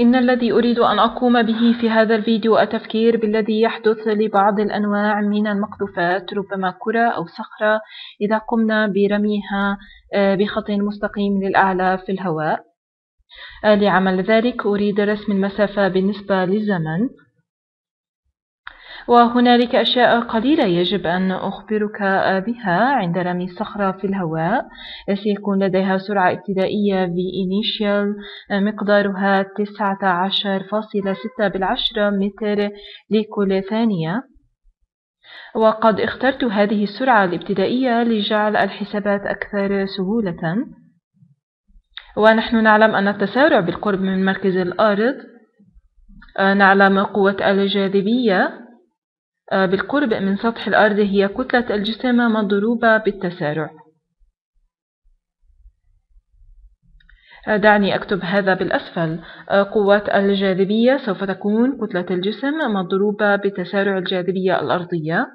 إن الذي أريد أن أقوم به في هذا الفيديو التفكير بالذي يحدث لبعض الأنواع من المقذوفات ربما كرة أو صخرة إذا قمنا برميها آه، بخط مستقيم للأعلى في الهواء. آه، لعمل ذلك أريد رسم المسافة بالنسبة للزمن. وهنالك أشياء قليلة يجب أن أخبرك بها عند رمي الصخرة في الهواء. سيكون لديها سرعة ابتدائية V initial مقدارها 19.6 بالعشرة متر لكل ثانية. وقد اخترت هذه السرعة الابتدائية لجعل الحسابات أكثر سهولة. ونحن نعلم أن التسارع بالقرب من مركز الأرض نعلم قوة الجاذبية. بالقرب من سطح الأرض هي كتلة الجسم مضروبة بالتسارع. آه، دعني أكتب هذا بالأسفل. آه، قوة الجاذبية سوف تكون كتلة الجسم مضروبة بتسارع الجاذبية الأرضية.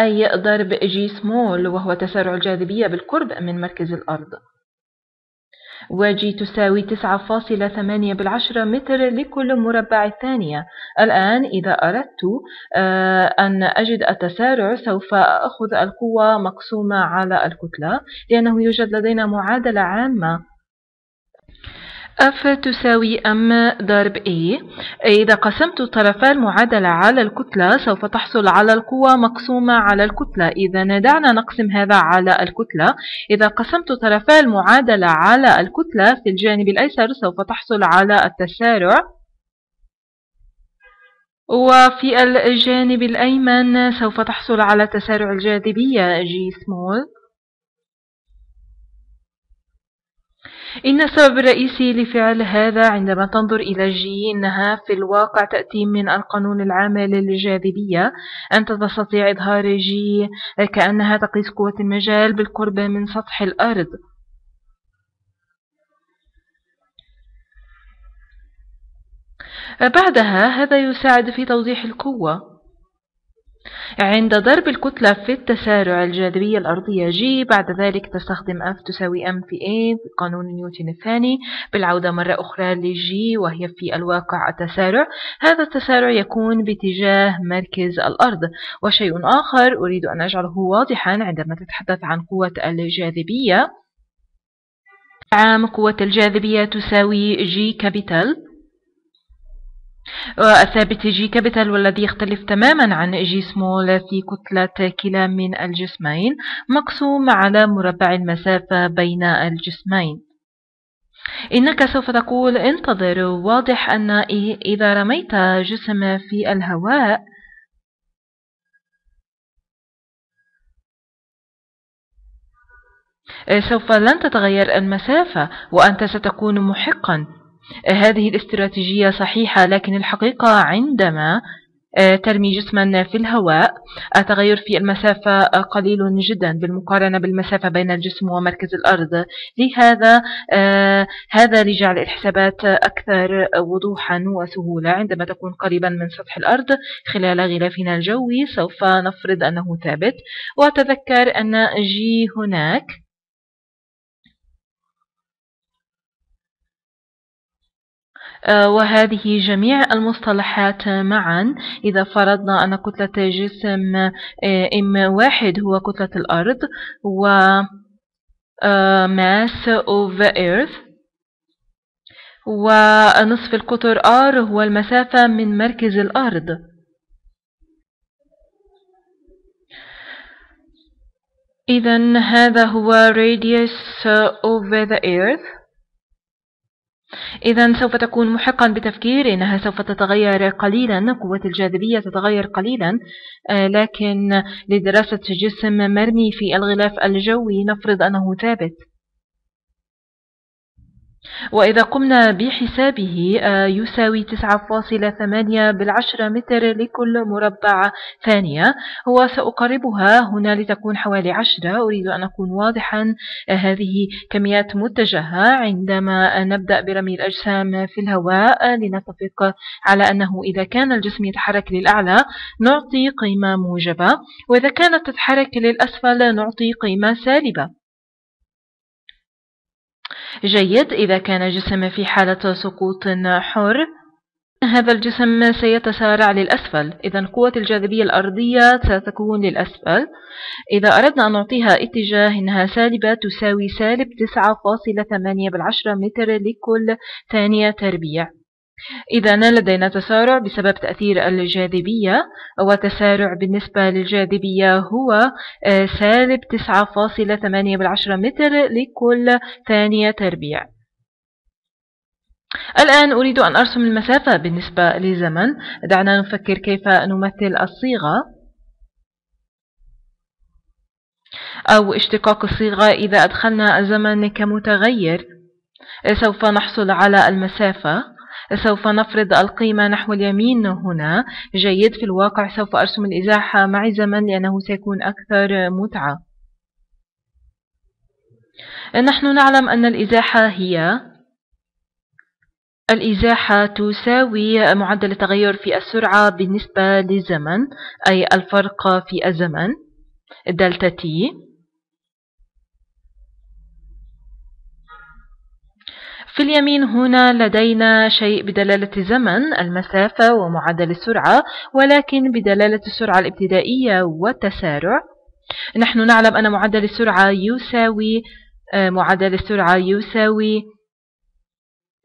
أي ضرب G small وهو تسارع الجاذبية بالقرب من مركز الأرض. و G تساوي 9.8 بالعشرة متر لكل مربع ثانية. الآن إذا أردت آه، أن أجد التسارع سوف أخذ القوة مقسومة على الكتلة لأنه يوجد لدينا معادلة عامة. F تساوي M ضرب A إذا قسمت طرفا المعادلة على الكتلة سوف تحصل على القوة مقسومة على الكتلة. إذا دعنا نقسم هذا على الكتلة. إذا قسمت طرفا المعادلة على الكتلة في الجانب الأيسر سوف تحصل على التسارع. وفي الجانب الأيمن سوف تحصل على تسارع الجاذبية G small. إن السبب الرئيسي لفعل هذا عندما تنظر إلى جي إنها في الواقع تأتي من القانون العام للجاذبية أنت تستطيع إظهار جي كأنها تقيس قوة المجال بالقرب من سطح الأرض. بعدها هذا يساعد في توضيح القوة. عند ضرب الكتلة في التسارع الجاذبية الأرضية G بعد ذلك تستخدم F تساوي M في A في قانون نيوتن الثاني بالعودة مرة أخرى ل G وهي في الواقع التسارع. هذا التسارع يكون باتجاه مركز الأرض. وشيء آخر أريد أن أجعله واضحا عندما تتحدث عن قوة الجاذبية. عام قوة الجاذبية تساوي G capital. الثابت G capital والذي يختلف تماما عن G small في كتلة كلا من الجسمين مقسوم على مربع المسافة بين الجسمين. إنك سوف تقول انتظر واضح أن إذا رميت جسم في الهواء سوف لن تتغير المسافة وأنت ستكون محقا. هذه الاستراتيجية صحيحة لكن الحقيقة عندما آه، ترمي جسما في الهواء التغير في المسافة قليل جدا بالمقارنة بالمسافة بين الجسم ومركز الأرض. لهذا آه، هذا لجعل الحسابات أكثر وضوحا وسهولة عندما تكون قريبا من سطح الأرض. خلال غلافنا الجوي سوف نفرض أنه ثابت. وتذكر أن جي هناك وهذه جميع المصطلحات معا. إذا فرضنا أن كتلة جسم آه، M واحد هو كتلة الأرض و آه، mass of earth ونصف القطر R هو المسافة من مركز الأرض. إذا هذا هو radius of the earth. إذا سوف تكون محقا بتفكير إنها سوف تتغير قليلا قوة الجاذبية تتغير قليلا. آه، لكن لدراسة جسم مرمي في الغلاف الجوي نفرض أنه ثابت. وإذا قمنا بحسابه آه، يساوي 9.8 بالعشرة متر لكل مربع ثانية. وسأقربها هنا لتكون حوالي عشرة. أريد أن أكون واضحا آه، هذه كميات متجهة عندما نبدأ برمي الأجسام في الهواء لنتفق على أنه إذا كان الجسم يتحرك للأعلى نعطي قيمة موجبة وإذا كانت تتحرك للأسفل نعطي قيمة سالبة. جيد. إذا كان جسم في حالة سقوط حر هذا الجسم سيتسارع للأسفل. إذا قوة الجاذبية الأرضية ستكون للأسفل. إذا أردنا أن نعطيها اتجاه إنها سالبة تساوي سالب 9.8 بالعشرة متر لكل ثانية تربيع. إذا لدينا تسارع بسبب تأثير الجاذبية وتسارع بالنسبة للجاذبية هو آه، سالب 9.8 بالعشرة متر لكل ثانية تربيع. الآن أريد أن أرسم المسافة بالنسبة لزمن دعنا نفكر كيف نمثل الصيغة. أو اشتقاق الصيغة إذا أدخلنا الزمن كمتغير سوف نحصل على المسافة. سوف نفرض القيمة نحو اليمين هنا. جيد في الواقع سوف أرسم الإزاحة. مع زمن لأنه سيكون أكثر متعة. نحن نعلم أن الإزاحة هي الإزاحة تساوي معدل التغير في السرعة بالنسبة للزمن أي الفرق في الزمن delta T في اليمين هنا لدينا شيء بدلالة الزمن المسافة ومعدل السرعة ولكن بدلالة السرعة الابتدائية والتسارع. نحن نعلم أن معدل السرعة يساوي آه، معدل السرعة يساوي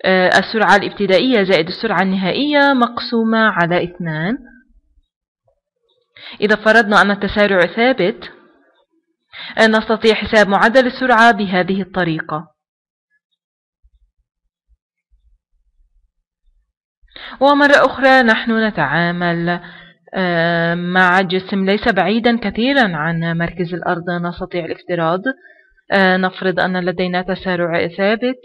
آه، السرعة الابتدائية زائد السرعة النهائية مقسومة على اثنان. إذا فرضنا أن التسارع ثابت آه، نستطيع حساب معدل السرعة بهذه الطريقة. ومرة أخرى نحن نتعامل آه، مع جسم ليس بعيدا كثيرا عن مركز الأرض نستطيع الافتراض. نفرض أن لدينا تسارع ثابت.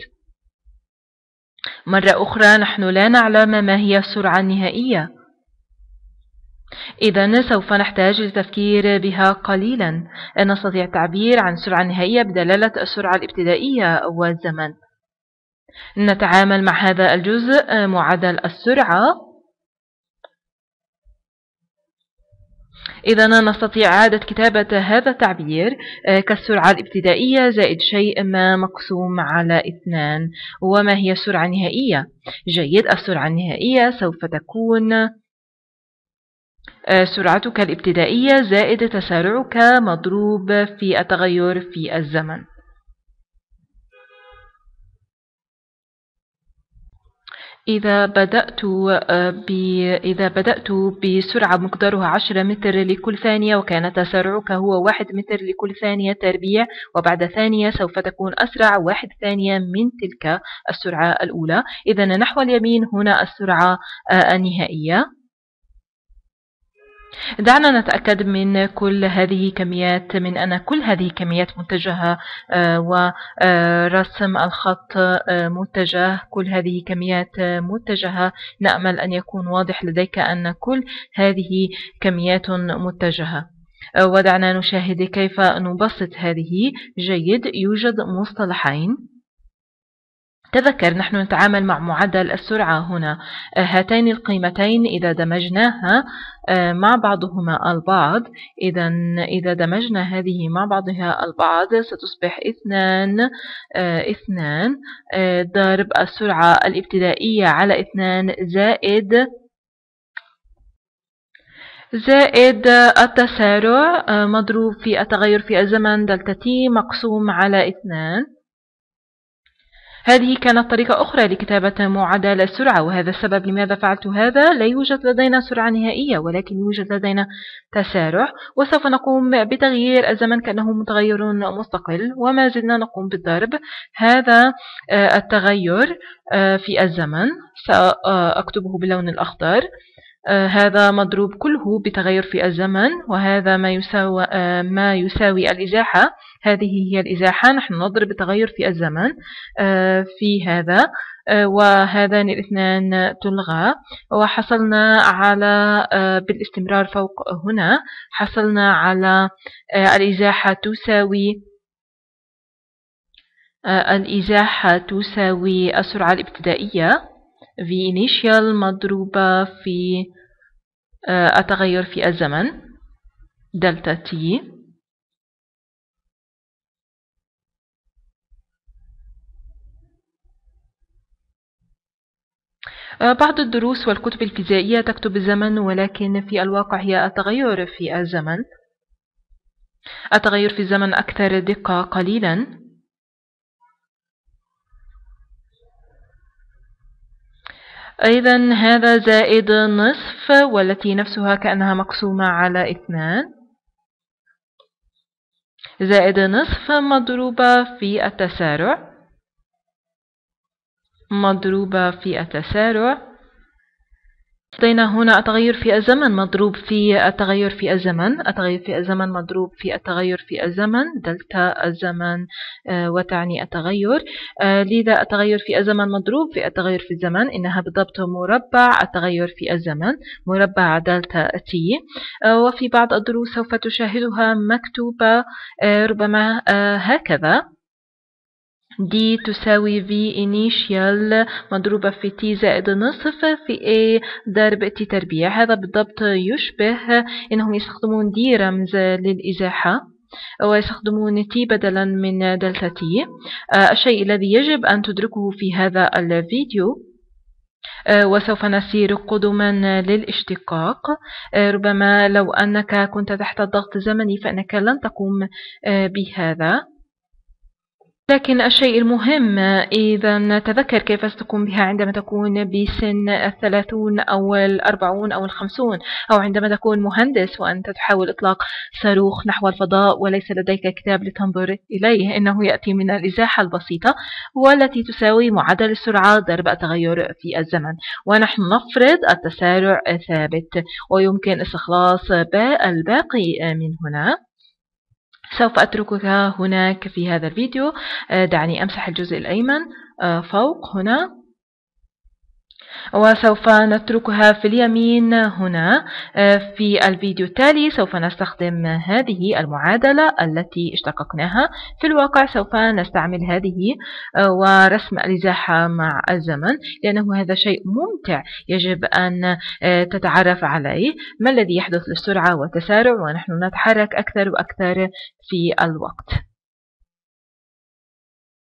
مرة أخرى نحن لا نعلم ما هي السرعة النهائية. إذا سوف نحتاج للتفكير بها قليلا. نستطيع التعبير عن السرعة النهائية بدلالة السرعة الابتدائية والزمن. نتعامل مع هذا الجزء معدل السرعة. إذا نستطيع إعادة كتابة هذا التعبير آه، كالسرعة الابتدائية زائد شيء ما مقسوم على اثنان. وما هي السرعة النهائية؟ جيد السرعة النهائية سوف تكون آه، سرعتك الابتدائية زائد تسارعك مضروب في التغير في الزمن. إذا بدأت ب... إذا بدأت بسرعة مقدارها 10 متر لكل ثانية وكان تسارعك هو 1 متر لكل ثانية تربيع وبعد ثانية سوف تكون أسرع 1 ثانية من تلك السرعة الأولى. إذا نحو اليمين هنا السرعة النهائية. دعنا نتأكد من كل هذه كميات من أن كل هذه كميات متجهة آه، ورسم الخط آه، متجه كل هذه كميات متجهة نأمل أن يكون واضح لديك أن كل هذه كميات متجهة آه، ودعنا نشاهد كيف نبسط هذه جيد. يوجد مصطلحين. تذكر نحن نتعامل مع معدل السرعة هنا. آه، هاتين القيمتين إذا دمجناها آه، مع بعضهما البعض. إذا إذا دمجنا هذه مع بعضها البعض ستصبح اثنان آه، اثنان. ضرب السرعة الابتدائية على اثنان زائد زائد التسارع مضروب في التغير في الزمن دلتا تي مقسوم على اثنان. هذه كانت طريقة أخرى لكتابة معادلة السرعة وهذا السبب لماذا فعلت هذا؟ لا يوجد لدينا سرعة نهائية ولكن يوجد لدينا تسارع وسوف نقوم بتغيير الزمن كأنه متغير مستقل وما زلنا نقوم بالضرب. هذا آه، التغير آه، في الزمن. سأكتبه باللون الأخضر. هذا مضروب كله بتغير في الزمن وهذا ما يساوي, ما يساوي الإزاحة. هذه هي الإزاحة نحن نضرب التغير في الزمن آه، في هذا آه، وهذان الاثنان تلغى. وحصلنا على آه، بالاستمرار فوق هنا حصلنا على الإزاحة تساوي الإزاحة تساوي السرعة الابتدائية. في initial مضروبة في آه، التغير في الزمن دلتا تي آه، بعض الدروس والكتب الفيزيائية تكتب الزمن ولكن في الواقع هي التغير في الزمن. التغير في الزمن أكثر دقة قليلا. إذا هذا زائد نصف والتي نفسها كأنها مقسومة على اثنان. زائد نصف مضروبة في التسارع. مضروبة في التسارع. لدينا هنا التغير في الزمن مضروب في التغير في الزمن. التغير في الزمن مضروب في التغير في الزمن. دلتا الزمن آه، وتعني التغير. آه، لذا التغير في الزمن مضروب في التغير في الزمن. إنها بالضبط مربع التغير في الزمن مربع دلتا تي آه، وفي بعض الدروس سوف تشاهدها مكتوبة ربما هكذا. دي تساوي V initial مضروبة في T زائد نصف في A ضرب T تربيع. هذا بالضبط يشبه إنهم يستخدمون دي رمز للإزاحة ويستخدمون T بدلا من دلتا T. آه، الشيء الذي يجب أن تدركه في هذا الفيديو. آه، وسوف نسير قدما للاشتقاق. آه، ربما لو أنك كنت تحت ضغط زمني فإنك لن تقوم بهذا. لكن الشيء المهم إذا تذكر كيف ستقوم بها عندما تكون بسن الثلاثون أو الأربعون أو الخمسون أو عندما تكون مهندس وأنت تحاول إطلاق صاروخ نحو الفضاء وليس لديك كتاب لتنظر إليه إنه يأتي من الإزاحة البسيطة والتي تساوي معدل السرعة ضرب التغير في الزمن. ونحن نفرض التسارع ثابت ويمكن استخلاص الباقي من هنا. سوف أتركك هناك في هذا الفيديو. آه، دعني أمسح الجزء الأيمن. آه، فوق هنا. وسوف نتركها في اليمين هنا آه، في الفيديو التالي سوف نستخدم هذه المعادلة التي اشتققناها. في الواقع سوف نستعمل هذه آه، ورسم الإزاحة مع الزمن لأنه هذا شيء ممتع يجب أن آه، تتعرف عليه. ما الذي يحدث للسرعة والتسارع؟ ونحن نتحرك أكثر وأكثر في الوقت.